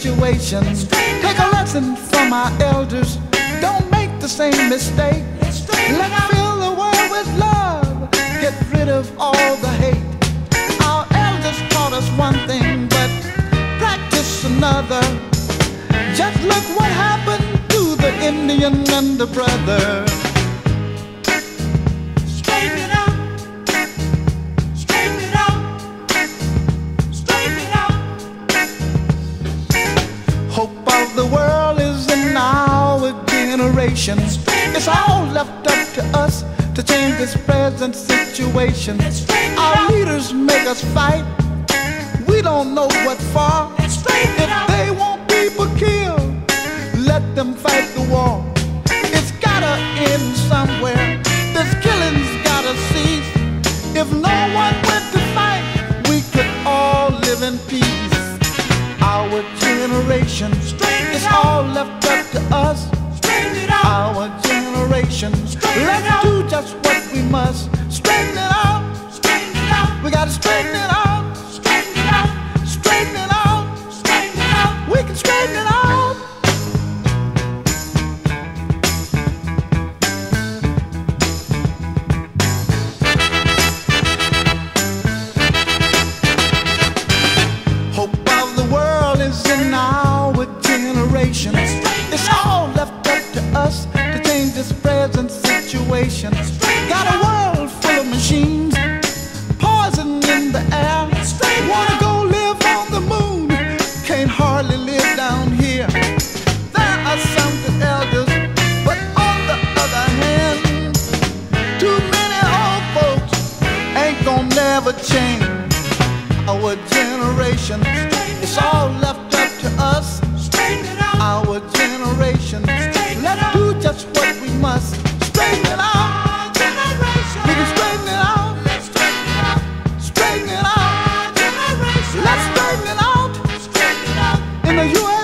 to change this present situation. Take a lesson from our elders. Don't make the same mistake. Let's fill the world with love. Get rid of all the hate. Our elders taught us one thing, but practice another. Just look what happened to the Indian and the brother. The world is in our generation. It's all left up to us to change this present situation. Our leaders make us fight. We don't know what for. If they want people killed, let them fight the war. It's gotta end somewhere. This killing's gotta cease. If no one went to fight, we could all live in peace. Straighten it out. We gotta straighten it out. Straighten it out. Straighten it out. We can straighten it out. Hope of the world is in our generation. It's all left up to us to change this present situation. never change. Our generation, it's all left up to us. Our generation, let's do just what we must. Straighten it out. Let's Straighten it out in the U.S.